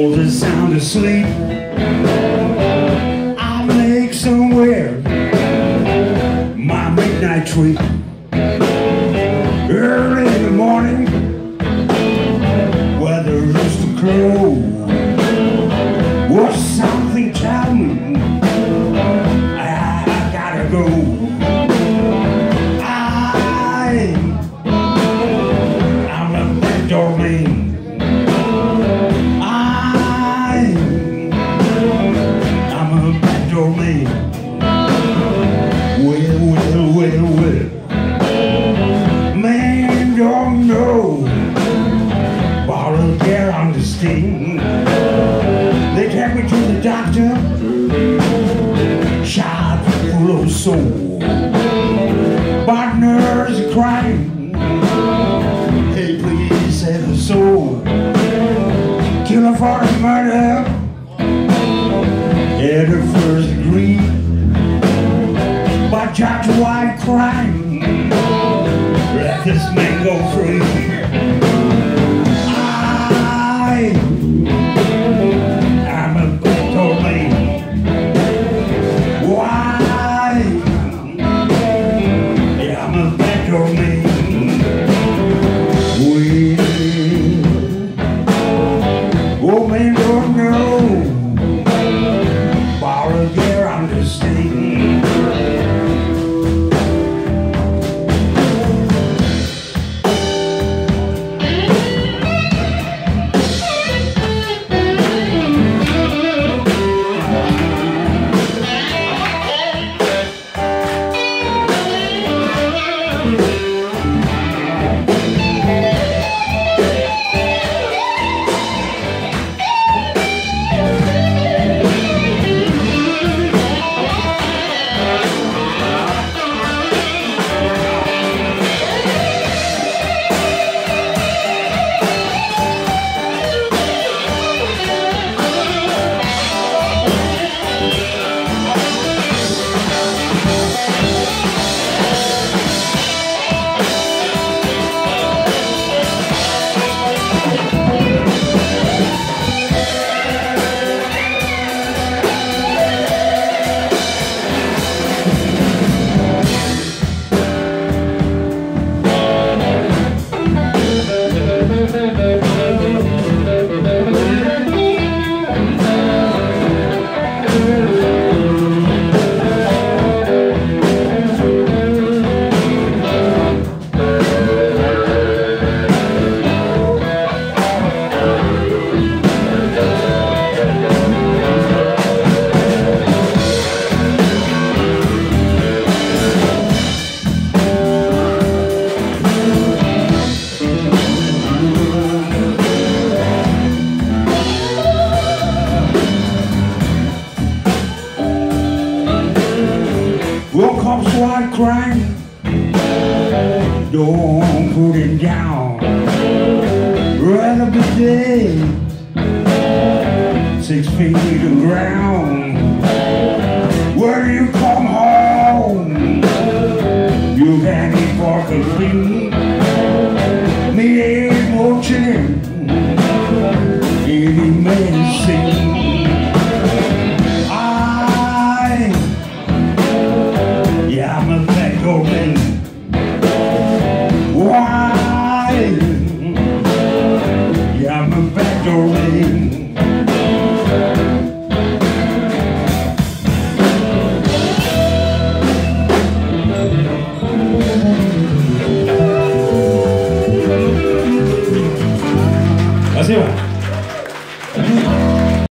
all the sound asleep. I make somewhere my midnight tree. 16. They dragged me to the doctor, shot full of soul. Partners crying, hey please have a soul. Killer for murder, at the first degree. But judge's wife crying, let this man go free. Crying. Don't put him down. Rather be dead. Six feet to the ground. back your way.